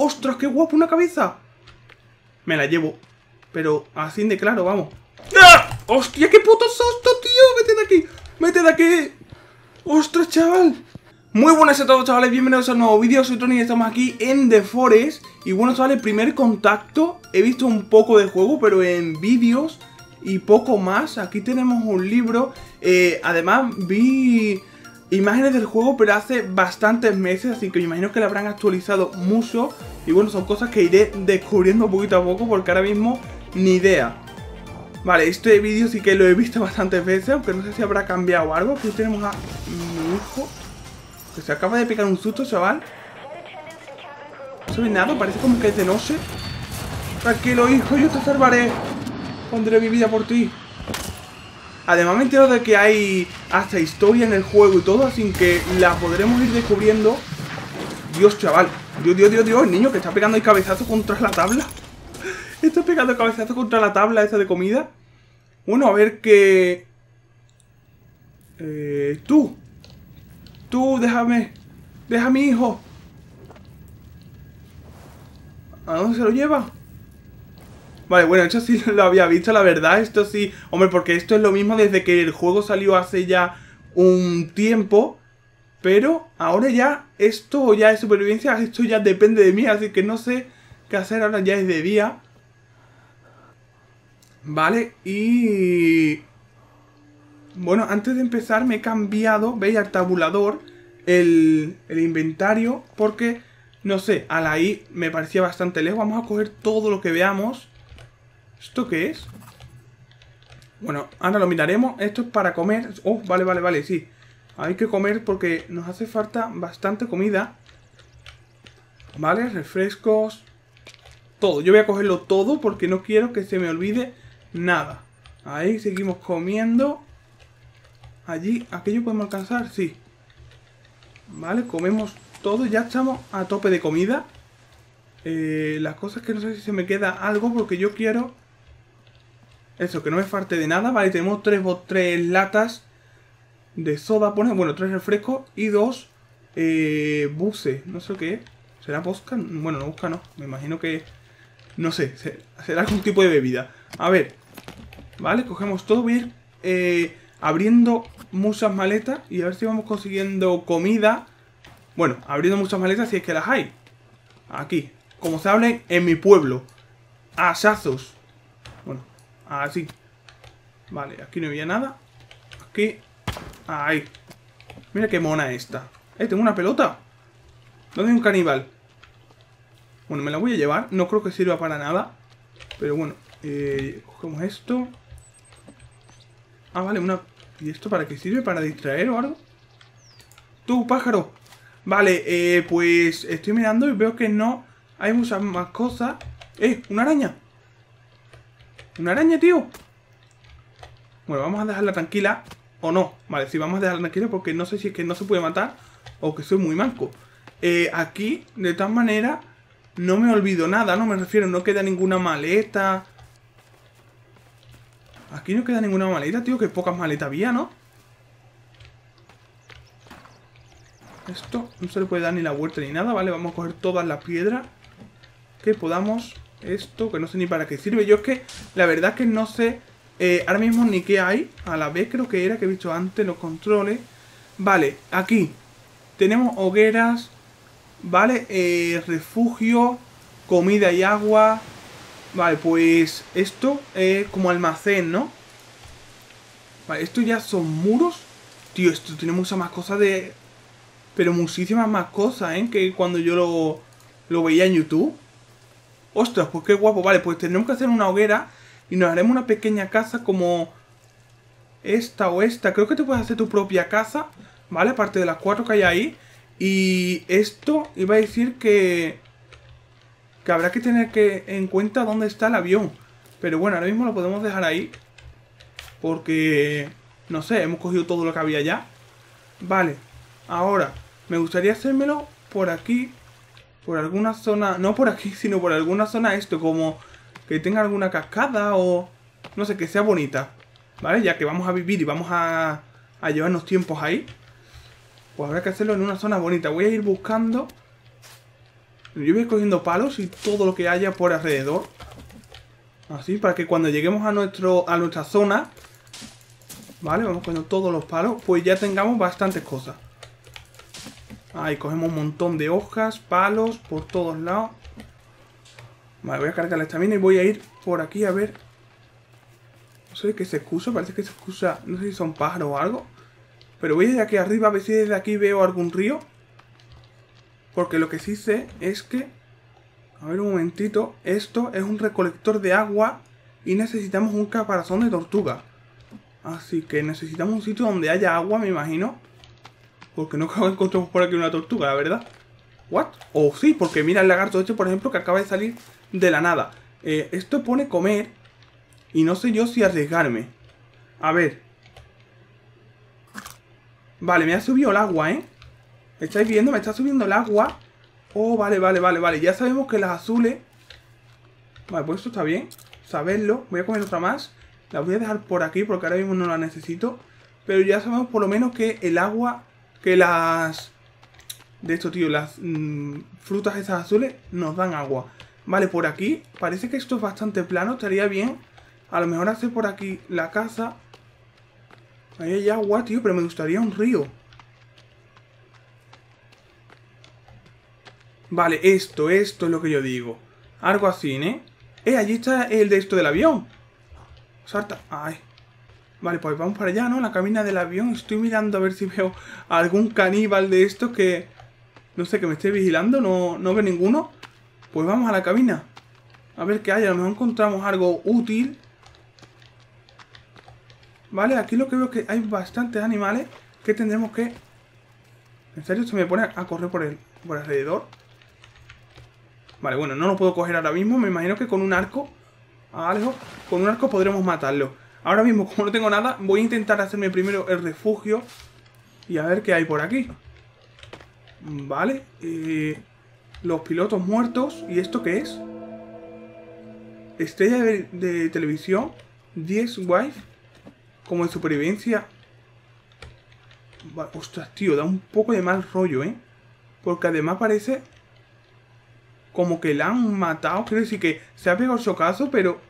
¡Ostras, qué guapo una cabeza! Me la llevo. Pero así de claro, vamos. ¡Ah! ¡Hostia, qué puto susto, tío! ¡Vete de aquí! ¡Vete de aquí! ¡Ostras, chaval! Muy buenas a todos chavales, bienvenidos a un nuevo vídeo, soy Tony y estamos aquí en The Forest Y bueno chavales, primer contacto, he visto un poco de juego pero en vídeos y poco más Aquí tenemos un libro, eh, además vi imágenes del juego pero hace bastantes meses Así que me imagino que lo habrán actualizado mucho Y bueno, son cosas que iré descubriendo poquito a poco porque ahora mismo ni idea Vale, este vídeo sí que lo he visto bastantes veces, aunque no sé si habrá cambiado algo. Aquí tenemos a mi hijo se acaba de pegar un susto, chaval. No ve nada, parece como que es de noche. Tranquilo, hijo, yo te salvaré. Pondré mi vida por ti. Además me entero de que hay hasta historia en el juego y todo, así que la podremos ir descubriendo. Dios, chaval. Dios, Dios, Dios, Dios, el niño que está pegando el cabezazo contra la tabla. está pegando el cabezazo contra la tabla esa de comida. Bueno, a ver qué... Eh, tú, Tú, déjame. Deja a mi hijo. ¿A dónde se lo lleva? Vale, bueno, esto sí lo había visto, la verdad. Esto sí... Hombre, porque esto es lo mismo desde que el juego salió hace ya un tiempo. Pero ahora ya esto ya es supervivencia, esto ya depende de mí. Así que no sé qué hacer ahora ya es de día. Vale, y... Bueno, antes de empezar me he cambiado, veis, al tabulador, el, inventario, porque, no sé, a la I me parecía bastante lejos. Vamos a coger todo lo que veamos. ¿Esto qué es? Bueno, ahora lo miraremos. Esto es para comer. Oh, vale, vale, vale, sí. Hay que comer porque nos hace falta bastante comida. Vale, refrescos. Todo. Yo voy a cogerlo todo porque no quiero que se me olvide nada. Ahí seguimos comiendo. Allí, ¿aquello podemos alcanzar? Sí. Vale, comemos todo. Ya estamos a tope de comida. Eh, las cosas que no sé si se me queda algo porque yo quiero... Eso, que no me falte de nada. Vale, tenemos tres, tres latas de soda. bueno, tres refrescos y dos eh, buses. No sé qué ¿Será Bosca? Bueno, no busca, no. Me imagino que... No sé, será algún tipo de bebida. A ver. Vale, cogemos todo. bien eh, abriendo muchas maletas y a ver si vamos consiguiendo comida. Bueno, abriendo muchas maletas si es que las hay. Aquí, como se hablen en mi pueblo. Asazos. Así. Vale, aquí no había nada. Aquí. Ahí. Mira qué mona esta. Eh, tengo una pelota. ¿Dónde hay un caníbal? Bueno, me la voy a llevar. No creo que sirva para nada. Pero bueno, eh, cogemos esto. Ah, vale, una ¿Y esto para qué sirve? ¿Para distraer o algo? ¡Tú, pájaro! Vale, eh, pues estoy mirando y veo que no hay muchas más cosas. ¡Eh! ¡Una araña! ¡Una araña, tío! Bueno, vamos a dejarla tranquila. ¿O no? Vale, sí, vamos a dejarla tranquila porque no sé si es que no se puede matar o que soy muy manco. Eh, aquí, de todas maneras, no me olvido nada, no me refiero, no queda ninguna maleta Aquí no queda ninguna maleta, tío. Que pocas maletas había, ¿no? Esto no se le puede dar ni la vuelta ni nada, ¿vale? Vamos a coger todas las piedras que podamos. Esto, que no sé ni para qué sirve. Yo es que, la verdad que no sé eh, ahora mismo ni qué hay. A la vez creo que era que he visto antes los controles. Vale, aquí tenemos hogueras, ¿vale? Eh, refugio, comida y agua, Vale, pues esto es como almacén, ¿no? Vale, esto ya son muros. Tío, esto tiene muchas más cosas de... Pero muchísimas más cosas, ¿eh? Que cuando yo lo, lo veía en YouTube. Ostras, pues qué guapo. Vale, pues tendremos que hacer una hoguera y nos haremos una pequeña casa como esta o esta. Creo que te puedes hacer tu propia casa, ¿vale? Aparte de las cuatro que hay ahí. Y esto iba a decir que que habrá que tener que en cuenta dónde está el avión. Pero bueno, ahora mismo lo podemos dejar ahí. Porque, no sé, hemos cogido todo lo que había ya. Vale, ahora, me gustaría hacérmelo por aquí. Por alguna zona, no por aquí, sino por alguna zona esto, como que tenga alguna cascada o... No sé, que sea bonita. ¿Vale? Ya que vamos a vivir y vamos a, a llevarnos tiempos ahí. Pues habrá que hacerlo en una zona bonita. Voy a ir buscando Yo voy cogiendo palos y todo lo que haya por alrededor. Así, para que cuando lleguemos a, nuestro, a nuestra zona... Vale, vamos cogiendo todos los palos. Pues ya tengamos bastantes cosas. Ahí cogemos un montón de hojas, palos, por todos lados. Vale, voy a cargar la estamina y voy a ir por aquí a ver... No sé qué se excusa, parece que se excusa... No sé si son pájaros o algo. Pero voy ir aquí arriba a ver si desde aquí veo algún río. Porque lo que sí sé es que... A ver un momentito. Esto es un recolector de agua y necesitamos un caparazón de tortuga. Así que necesitamos un sitio donde haya agua, me imagino. Porque no encontremos por aquí una tortuga, la verdad. ¿What? O sí, porque mira el lagarto este, por ejemplo, que acaba de salir de la nada. Eh, esto pone comer y no sé yo si arriesgarme. A ver. Vale, me ha subido el agua, ¿eh? ¿Estáis viendo? Me está subiendo el agua. Oh, vale, vale, vale, vale. Ya sabemos que las azules... Vale, pues esto está bien. Saberlo. Voy a comer otra más. La voy a dejar por aquí porque ahora mismo no la necesito. Pero ya sabemos por lo menos que el agua... Que las... De esto, tío. Las mm, frutas esas azules nos dan agua. Vale, por aquí. Parece que esto es bastante plano. Estaría bien. A lo mejor hacer por aquí la casa. Ahí hay agua, tío. Pero me gustaría un río. Vale, esto, esto es lo que yo digo. Algo así, ¿eh? Eh, allí está el de esto del avión. Salta. Ay. Vale, pues vamos para allá, ¿no? La cabina del avión. Estoy mirando a ver si veo algún caníbal de estos que... No sé, que me esté vigilando. No, no veo ninguno. Pues vamos a la cabina. A ver qué hay. A lo mejor encontramos algo útil. Vale, aquí lo que veo es que hay bastantes animales que tendremos que... ¿En serio se me pone a correr por el por alrededor? Vale, bueno, no lo puedo coger ahora mismo. Me imagino que con un arco... Algo, con un arco podremos matarlo. Ahora mismo, como no tengo nada, voy a intentar hacerme primero el refugio. Y a ver qué hay por aquí. Vale. Eh, los pilotos muertos. ¿Y esto qué es? Estrella de, televisión. 10 wife. Como de supervivencia. ostras, tío, da un poco de mal rollo, ¿eh? Porque además parece como que la han matado. Quiero decir que se ha pegado el socazo, pero...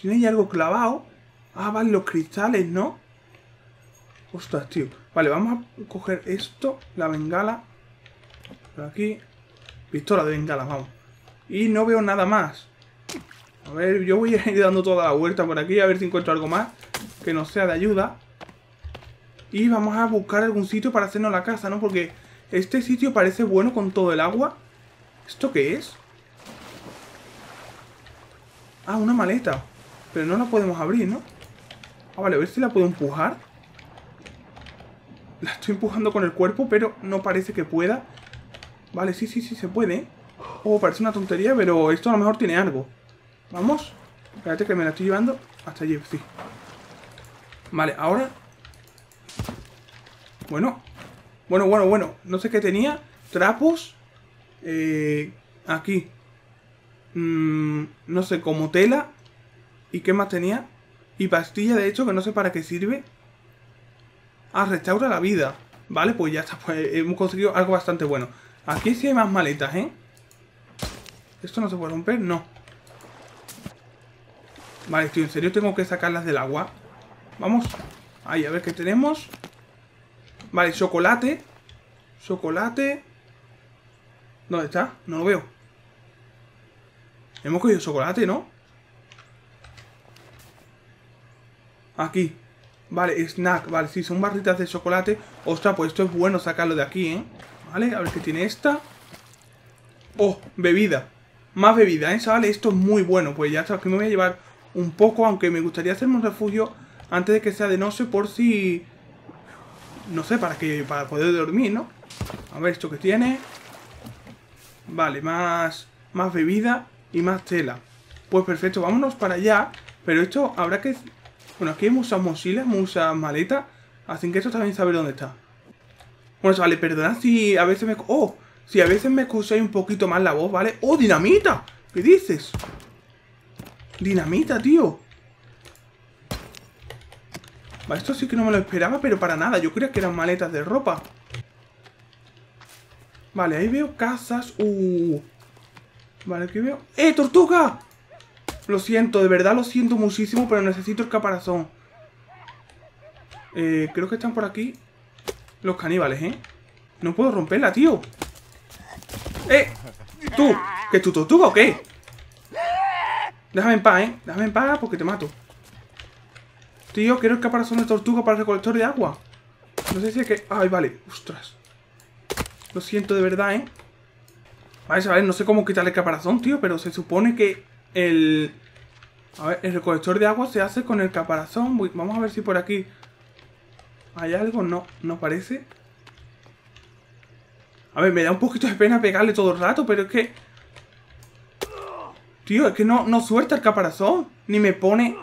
Tiene ya algo clavado. Ah, vale, los cristales, ¿no? Ostras, tío. Vale, vamos a coger esto, la bengala. Por aquí. Pistola de bengala, vamos. Y no veo nada más. A ver, yo voy a ir dando toda la vuelta por aquí a ver si encuentro algo más que no sea de ayuda. Y vamos a buscar algún sitio para hacernos la casa, ¿no? Porque este sitio parece bueno con todo el agua. ¿Esto qué es? Ah, una maleta. Pero no la podemos abrir, ¿no? Ah, vale, a ver si la puedo empujar. La estoy empujando con el cuerpo, pero no parece que pueda. Vale, sí, sí, sí, se puede. Oh, parece una tontería, pero esto a lo mejor tiene algo. Vamos. Espérate que me la estoy llevando hasta allí, sí. Vale, ahora... Bueno. Bueno, bueno, bueno. No sé qué tenía. Trapos. Eh, aquí. Mm, no sé, como tela. ¿Y qué más tenía? Y pastilla, de hecho, que no sé para qué sirve. Ah, restaura la vida. Vale, pues ya está. Pues hemos conseguido algo bastante bueno. Aquí sí hay más maletas, ¿eh? ¿Esto no se puede romper? No. Vale, tío, en serio tengo que sacarlas del agua. Vamos. Ahí, a ver qué tenemos. Vale, chocolate. Chocolate. ¿Dónde está? No lo veo. Hemos cogido chocolate, ¿no? Aquí. Vale, snack. Vale, sí, son barritas de chocolate. Ostras, pues esto es bueno sacarlo de aquí, ¿eh? Vale, a ver qué tiene esta. Oh, bebida. Más bebida, ¿eh? Vale, esto es muy bueno. Pues ya está, que me voy a llevar un poco, aunque me gustaría hacerme un refugio antes de que sea de noche por si... No sé, para que para poder dormir, ¿no? A ver, esto que tiene... Vale, más, más bebida y más tela. Pues perfecto, vámonos para allá. Pero esto habrá que... Bueno, aquí hay muchas mochilas, muchas maletas. Así que esto también saber dónde está. Bueno, vale, perdonad si a veces me... ¡Oh! Si a veces me escucháis un poquito más la voz, ¿vale? ¡Oh, dinamita! ¿Qué dices? Dinamita, tío. Vale, esto sí que no me lo esperaba, pero para nada. Yo creía que eran maletas de ropa. Vale, ahí veo casas. Uh. Vale, aquí veo... ¡Eh, tortuga! Lo siento, de verdad lo siento muchísimo, pero necesito el caparazón. Eh, creo que están por aquí los caníbales, ¿eh? No puedo romperla, tío. ¡Eh! ¡Tú! ¿Que tu tortuga o qué? Déjame en paz, ¿eh? Déjame en paz porque te mato. Tío, quiero el caparazón de tortuga para el recolector de agua. No sé si es que... Ay, vale. Ostras. Lo siento de verdad, ¿eh? Vale, ver, no sé cómo quitarle el caparazón, tío, pero se supone que el... Recolector de agua se hace con el caparazón. Vamos a ver si por aquí hay algo. No, no parece. A ver, me da un poquito de pena pegarle todo el rato, pero es que... Tío, es que no, no suelta el caparazón. Ni me pone...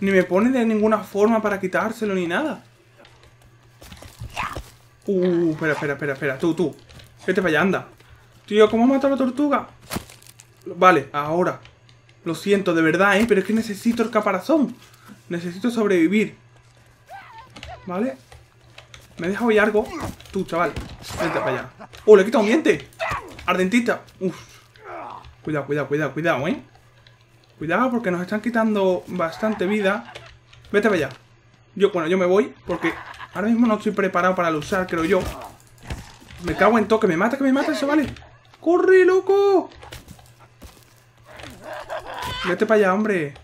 Ni me pone de ninguna forma para quitárselo ni nada. Uh, espera, espera, espera, espera. Tú, tú. Vete para allá, anda. Tío, ¿cómo matar a la tortuga? Vale, ahora. Lo siento, de verdad, ¿eh? Pero es que necesito el caparazón. Necesito sobrevivir. ¿Vale? Me he dejado ya algo. Tú, chaval. Vete para allá. ¡Oh, le he quitado un diente! ¡Ardentita! Uf. Cuidado, cuidado, cuidado, cuidado, ¿eh? Cuidado porque nos están quitando bastante vida. Vete para allá. Yo, bueno, yo me voy porque ahora mismo no estoy preparado para luchar, creo yo. Me cago en todo, que me mata, que me mata eso, vale. ¡Corre, loco! Vete para allá, hombre.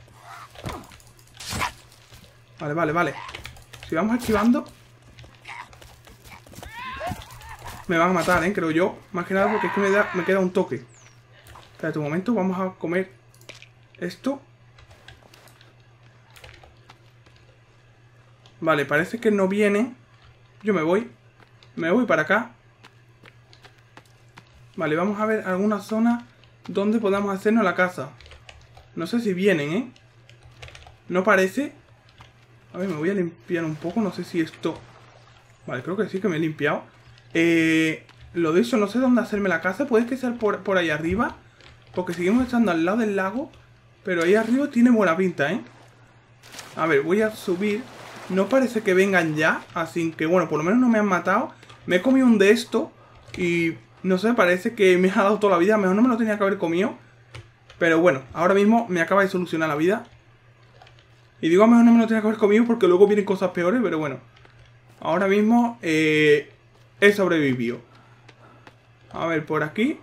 Vale, vale, vale. Si vamos esquivando... Me van a matar, ¿eh? Creo yo. Más que nada porque es que me, da, me queda un toque. Espérate un momento, vamos a comer esto. Vale, parece que no viene. Yo me voy. Me voy para acá. Vale, vamos a ver alguna zona donde podamos hacernos la casa. No sé si vienen, ¿eh? No parece. A ver, me voy a limpiar un poco. No sé si esto... Vale, creo que sí que me he limpiado. Eh, lo dicho, no sé dónde hacerme la casa. Puede que sea por, por ahí arriba. Porque seguimos estando al lado del lago. Pero ahí arriba tiene buena pinta, ¿eh? A ver, voy a subir. No parece que vengan ya. Así que, bueno, por lo menos no me han matado. Me he comido un de esto. Y no sé, parece que me ha dado toda la vida. Mejor no me lo tenía que haber comido. Pero bueno, ahora mismo me acaba de solucionar la vida. Y digo, a mejor no me lo tenía que haber comido porque luego vienen cosas peores, pero bueno. Ahora mismo eh, he sobrevivido. A ver, por aquí.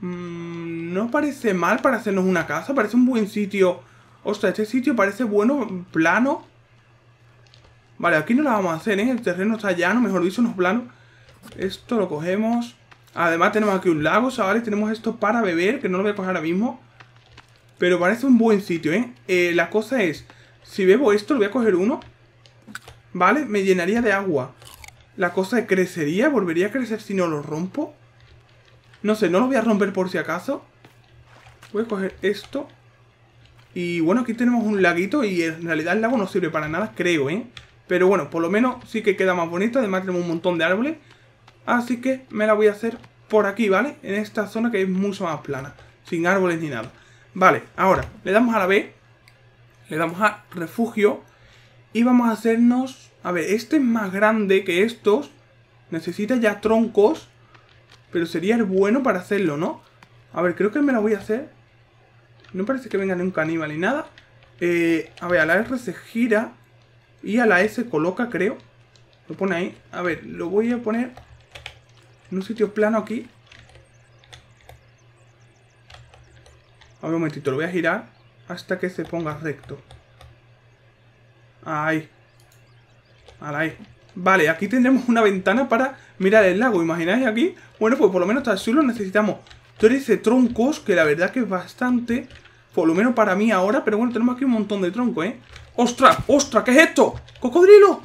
Mm, no parece mal para hacernos una casa. Parece un buen sitio. Ostras, este sitio parece bueno, plano. Vale, aquí no la vamos a hacer, ¿eh? El terreno está llano, mejor dicho, no es plano. Esto lo cogemos. Además tenemos aquí un lago, ¿sabes? Tenemos esto para beber, que no lo voy a coger ahora mismo. Pero parece un buen sitio, ¿eh? ¿eh? La cosa es, si bebo esto, lo voy a coger uno. ¿Vale? Me llenaría de agua. La cosa es, ¿crecería? ¿Volvería a crecer si no lo rompo? No sé, no lo voy a romper por si acaso. Voy a coger esto. Y bueno, aquí tenemos un laguito y en realidad el lago no sirve para nada, creo, ¿eh? Pero bueno, por lo menos sí que queda más bonito. Además tenemos un montón de árboles. Así que me la voy a hacer por aquí, ¿vale? En esta zona que es mucho más plana. Sin árboles ni nada. Vale, ahora le damos a la B. Le damos a refugio. Y vamos a hacernos... A ver, este es más grande que estos. Necesita ya troncos. Pero sería el bueno para hacerlo, ¿no? A ver, creo que me la voy a hacer. No parece que venga ni un caníbal ni nada. Eh, a ver, a la R se gira. Y a la S coloca, creo. Lo pone ahí. A ver, lo voy a poner en un sitio plano aquí. A ver un momentito, lo voy a girar hasta que se ponga recto. Ahí. Ahí. Vale, aquí tendremos una ventana para mirar el lago. ¿Imagináis aquí? Bueno, pues por lo menos solo necesitamos 13 troncos, que la verdad que es bastante. Por lo menos para mí ahora, pero bueno, tenemos aquí un montón de troncos, ¿eh? ¡Ostras! ¡Ostras! ¿Qué es esto? ¡Cocodrilo!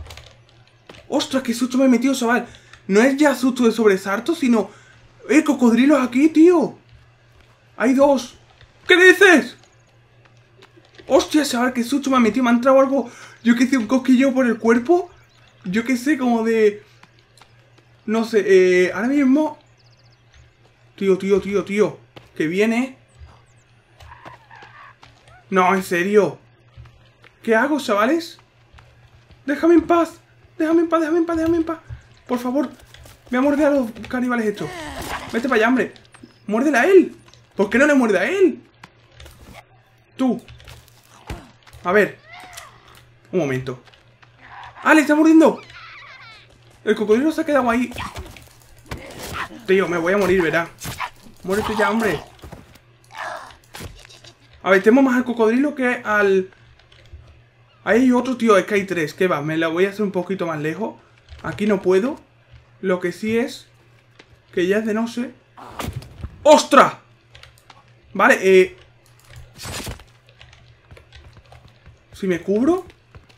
¡Ostras! ¡Qué susto me he metido, chaval! No es ya susto de sobresalto, sino... ¡Eh, cocodrilos aquí, tío! Hay dos. ¿Qué dices? Hostia, chaval, qué susto me ha metido. Me ha entrado algo... Yo que sé, un cosquillo por el cuerpo. Yo que sé, como de... No sé, eh... Ahora mismo... Tío, tío, tío, tío. Que viene... No, en serio. ¿Qué hago, chavales? Déjame en paz. Déjame en paz, déjame en paz, déjame en paz. Por favor. Voy a morder a los caníbales estos. Vete para allá, hombre. Muérdela a él. ¿Por qué no le muerde a él? Tú. A ver. Un momento. ¡Ah, le está mordiendo! El cocodrilo se ha quedado ahí. Tío, me voy a morir, ¿verdad? Muérete ya, hombre. A ver, tenemos más al cocodrilo que al... Hay otro, tío, es que hay tres. ¿Qué va? Me la voy a hacer un poquito más lejos. Aquí no puedo. Lo que sí es... Que ya es de noche. ¡Ostras! Vale, eh... Si me cubro...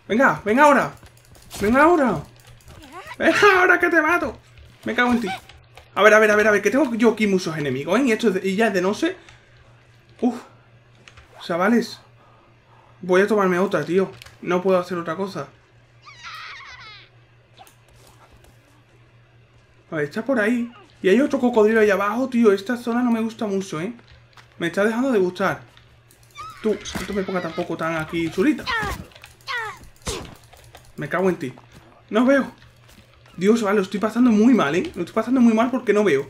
Venga, venga ahora. Venga ahora. Venga ahora que te mato. Me cago en ti. A ver, a ver, a ver, a ver, que tengo yo aquí muchos enemigos, ¿eh? Y, esto y ya es de noche. Uf. Chavales. Voy a tomarme otra, tío. No puedo hacer otra cosa. A ver, está por ahí. Y hay otro cocodrilo ahí abajo, tío. Esta zona no me gusta mucho, ¿eh? Me está dejando de gustar. Tú, no me ponga tampoco tan aquí chulita. Me cago en ti. No veo. Dios, vale, lo estoy pasando muy mal, ¿eh? Lo estoy pasando muy mal porque no veo.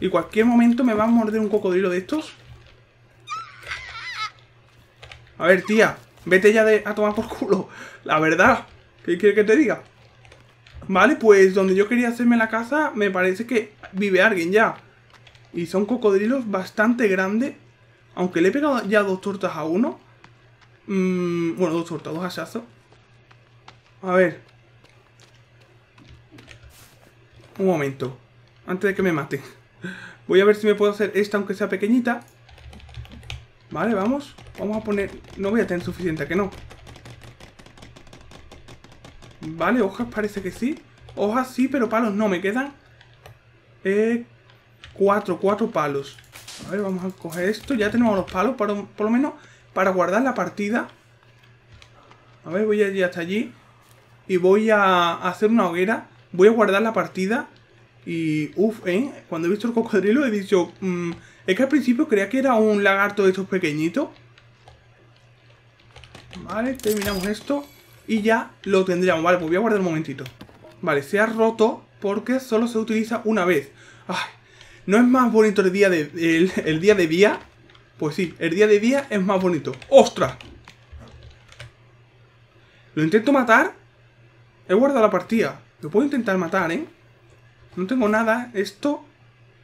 Y cualquier momento me va a morder un cocodrilo de estos. A ver, tía. Vete ya de, a tomar por culo. La verdad. ¿Qué quiere que te diga? Vale, pues donde yo quería hacerme la casa, me parece que vive alguien ya. Y son cocodrilos bastante grandes. Aunque le he pegado ya dos tortas a uno. Mm, bueno, dos tortas, dos hachazos. A ver. Un momento. Antes de que me maten. Voy a ver si me puedo hacer esta aunque sea pequeñita. Vale, vamos. Vamos a poner... No voy a tener suficiente, que no? Vale, hojas parece que sí. Hojas sí, pero palos no. Me quedan... Eh, cuatro, cuatro palos. A ver, vamos a coger esto. Ya tenemos los palos, por, por lo menos para guardar la partida. A ver, voy a hasta allí. Y voy a hacer una hoguera. Voy a guardar la partida. Y, uff, ¿eh? Cuando he visto el cocodrilo he dicho... Mmm, es que al principio creía que era un lagarto de estos pequeñitos. Vale, terminamos esto. Y ya lo tendríamos. Vale, pues voy a guardar un momentito. Vale, se ha roto porque solo se utiliza una vez. Ay, ¿no es más bonito el día de, el, día de día? Pues sí, el día de día es más bonito. ¡Ostras! Lo intento matar. He guardado la partida. Lo puedo intentar matar, ¿eh? No tengo nada. Esto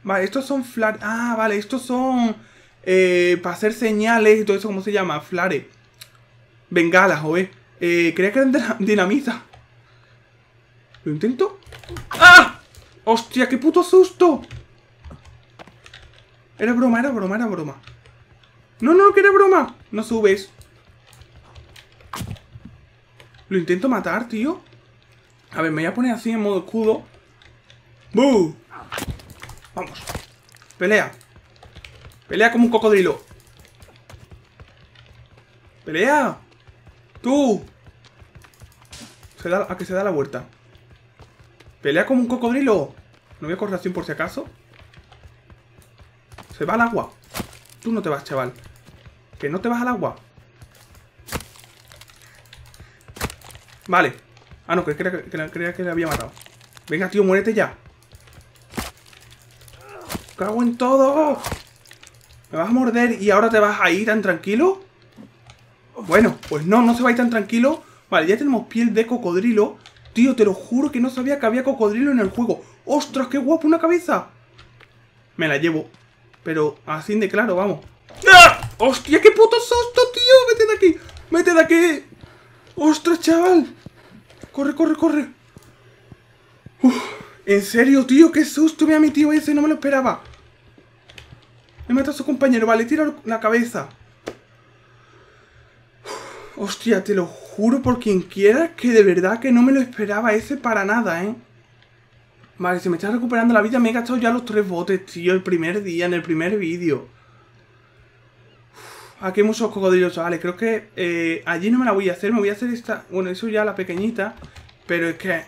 Vale, estos son flar... Ah, vale, estos son... Eh, para hacer señales y todo eso, ¿cómo se llama? Flare. Bengalas, joder. Eh, creía que eran dinamita. ¿Lo intento? ¡Ah! ¡Hostia, qué puto susto! Era broma, era broma, era broma. No, no, que era broma. No subes. Lo intento matar, tío. A ver, me voy a poner así en modo escudo. ¡Buu! Vamos. Pelea. Pelea como un cocodrilo. Pelea. Tú. Se da, a que se da la vuelta. Pelea como un cocodrilo. No voy a correr así por si acaso. Se va al agua. Tú no te vas, chaval. Que no te vas al agua. Vale. Ah, no, creía que, que, que, que le había matado. Venga, tío, muérete ya cago en todo! ¿Me vas a morder y ahora te vas a ir tan tranquilo? Bueno, pues no, no se va a ir tan tranquilo. Vale, ya tenemos piel de cocodrilo. Tío, te lo juro que no sabía que había cocodrilo en el juego. ¡Ostras, qué guapo una cabeza! Me la llevo. Pero así de claro, vamos. ¡Ah! ¡Hostia, qué puto susto, tío! ¡Vete de aquí! ¡Vete de aquí! ¡Ostras, chaval! ¡Corre, corre, corre! Uf. En serio, tío, qué susto me ha metido ese, no me lo esperaba. Me mata a su compañero, vale, tira la cabeza. Hostia, te lo juro por quien quiera que de verdad que no me lo esperaba ese para nada, ¿eh? Vale, se me está recuperando la vida, me he gastado ya los tres botes, tío, el primer día, en el primer vídeo. Aquí hay muchos cocodrilos, vale, creo que eh, allí no me la voy a hacer, me voy a hacer esta... Bueno, eso ya la pequeñita, pero es que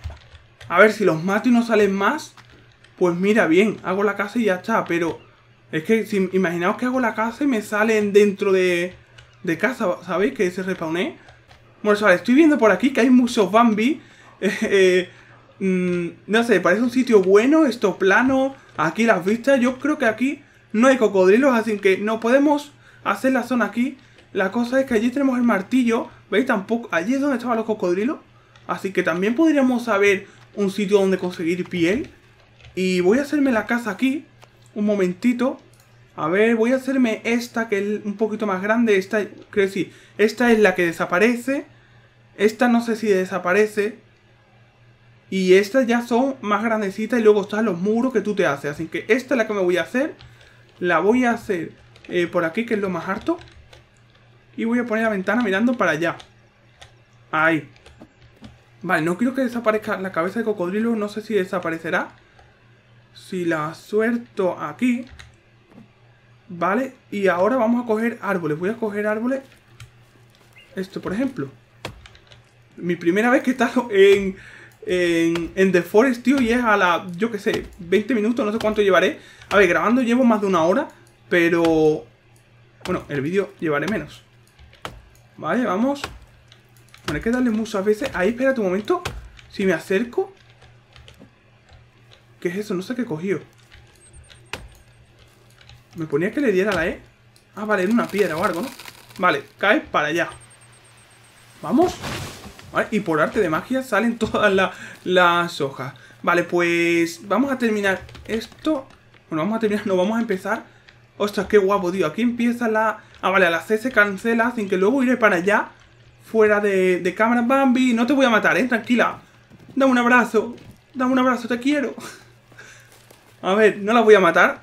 a ver, si los mato y no salen más, pues mira, bien, hago la casa y ya está. Pero es que si, imaginaos que hago la casa y me salen dentro de, de casa, ¿sabéis? Que se respawné. Bueno, vale, estoy viendo por aquí que hay muchos Bambi. Eh, mm, no sé, parece un sitio bueno, esto plano, aquí las vistas, yo creo que aquí no hay cocodrilos, así que no podemos hacer la zona aquí. La cosa es que allí tenemos el martillo, ¿veis? Tampoco, allí es donde estaban los cocodrilos, así que también podríamos saber un sitio donde conseguir piel. Y voy a hacerme la casa aquí, un momentito. A ver, voy a hacerme esta que es un poquito más grande, esta, creo que sí, esta es la que desaparece. Esta no sé si desaparece. Y estas ya son más grandecitas y luego están los muros que tú te haces. Así que esta es la que me voy a hacer. La voy a hacer eh, por aquí, que es lo más harto. Y voy a poner la ventana mirando para allá. Ahí. Vale, no quiero que desaparezca la cabeza de cocodrilo. No sé si desaparecerá. Si la suelto aquí. Vale, y ahora vamos a coger árboles. Voy a coger árboles. Esto, por ejemplo. Mi primera vez que he estado en, en, en The Forest, tío, y es a la, yo qué sé, 20 minutos, no sé cuánto llevaré. A ver, grabando llevo más de una hora, pero... Bueno, el vídeo llevaré menos. Vale, vamos. Bueno, hay que darle muchas veces. Ahí, espera un momento. Si me acerco... ¿Qué es eso? No sé qué he cogido. Me ponía que le diera la E. Ah, vale, en una piedra o algo, ¿no? Vale, cae para allá. Vamos. Y por arte de magia salen todas las hojas. Vale, pues vamos a terminar esto. Bueno, vamos a terminar, no, vamos a empezar. Ostras, qué guapo, tío. Aquí empieza la... Ah, vale, a la C se cancela, sin que luego iré para allá. Fuera de, de cámara, Bambi. No te voy a matar, ¿eh? Tranquila. Dame un abrazo. Dame un abrazo, te quiero. A ver, no la voy a matar.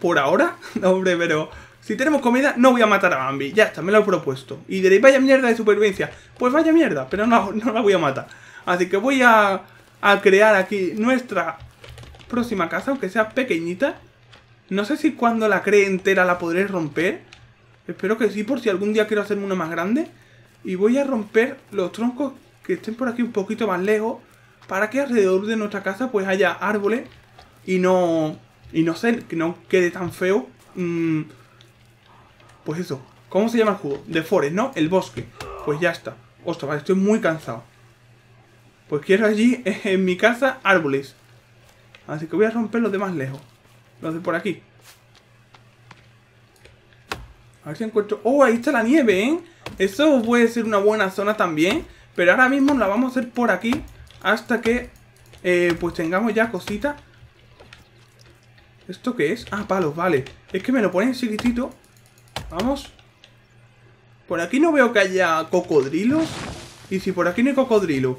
Por ahora. No, hombre, pero... Si tenemos comida, no voy a matar a Bambi. Ya está, me lo he propuesto. Y diréis, vaya mierda de supervivencia. Pues vaya mierda, pero no, no la voy a matar. Así que voy a, a crear aquí nuestra próxima casa, aunque sea pequeñita. No sé si cuando la cree entera la podré romper. Espero que sí, por si algún día quiero hacerme una más grande. Y voy a romper los troncos que estén por aquí un poquito más lejos. Para que alrededor de nuestra casa pues haya árboles. Y no... Y no sé, que no quede tan feo. Mmm, pues eso. ¿Cómo se llama el juego? The Forest, ¿no? El bosque. Pues ya está. Ostras, estoy muy cansado. Pues quiero allí, en mi casa, árboles. Así que voy a romper los de más lejos. Los de por aquí. A ver si encuentro... ¡Oh, ahí está la nieve, eh! Eso puede ser una buena zona también. Pero ahora mismo la vamos a hacer por aquí. Hasta que, eh, pues tengamos ya cositas. ¿Esto qué es? Ah, palos, vale. Es que me lo ponen chiquitito. Vamos. Por aquí no veo que haya cocodrilos. Y si por aquí no hay cocodrilo.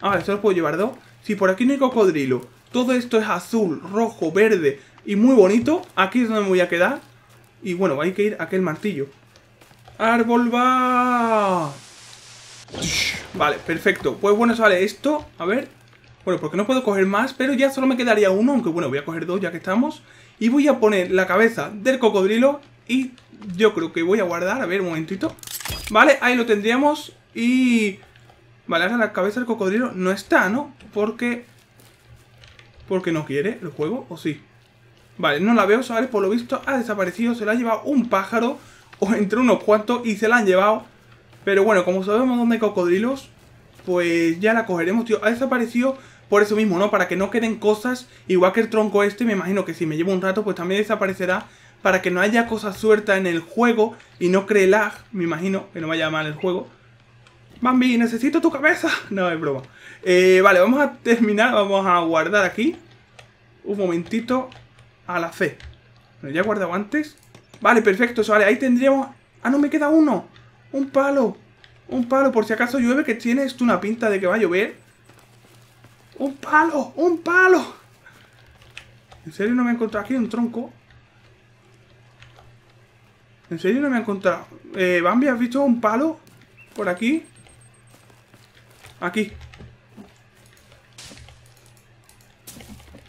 Ah, vale, solo puedo llevar dos. Si por aquí no hay cocodrilo, todo esto es azul, rojo, verde y muy bonito, aquí es donde me voy a quedar. Y bueno, hay que ir a aquel martillo. ¡Árbol va! Vale, perfecto. Pues bueno, sale esto. A ver. Bueno, porque no puedo coger más, pero ya solo me quedaría uno, aunque bueno, voy a coger dos ya que estamos. Y voy a poner la cabeza del cocodrilo y yo creo que voy a guardar, a ver, un momentito. Vale, ahí lo tendríamos y... Vale, ahora la cabeza del cocodrilo no está, ¿no? Porque... Porque no quiere el juego, ¿o sí? Vale, no la veo, ¿sabes? Por lo visto ha desaparecido, se la ha llevado un pájaro o entre unos cuantos y se la han llevado. Pero bueno, como sabemos dónde hay cocodrilos, pues ya la cogeremos, tío. Ha desaparecido por eso mismo, ¿no? Para que no queden cosas, igual que el tronco este, me imagino que si me llevo un rato, pues también desaparecerá. Para que no haya cosas sueltas en el juego y no cree lag, me imagino, que no vaya mal el juego. Bambi, necesito tu cabeza. No, es broma. Eh, vale, vamos a terminar, vamos a guardar aquí. Un momentito. A la C. ya he guardado antes. Vale, perfecto, vale, ahí tendríamos... Ah, no, me queda uno. Un palo. Un palo, por si acaso llueve, que tiene esto una pinta de que va a llover. ¡Un palo! ¡Un palo! ¿En serio no me he encontrado aquí un tronco? ¿En serio no me he encontrado? Eh, Bambi, ¿has visto un palo? Por aquí. Aquí.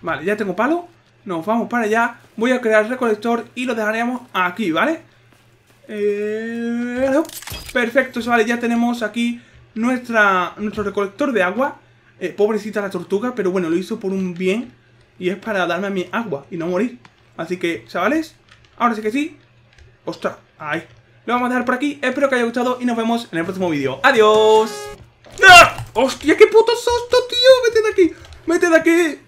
Vale, ya tengo palo. Nos vamos para allá. Voy a crear el recolector y lo dejaremos aquí, ¿vale? Eh, perfecto, vale, ya tenemos aquí nuestra, nuestro recolector de agua. Eh, pobrecita la tortuga, pero bueno, lo hizo por un bien. Y es para darme a mi agua y no morir. Así que, chavales, ahora sí que sí. Ostras, ahí. Lo vamos a dejar por aquí. Espero que haya gustado y nos vemos en el próximo vídeo. ¡Adiós! ¡Ah! ¡Hostia, qué puto susto, tío! ¡Vete de aquí! ¡Vete de aquí!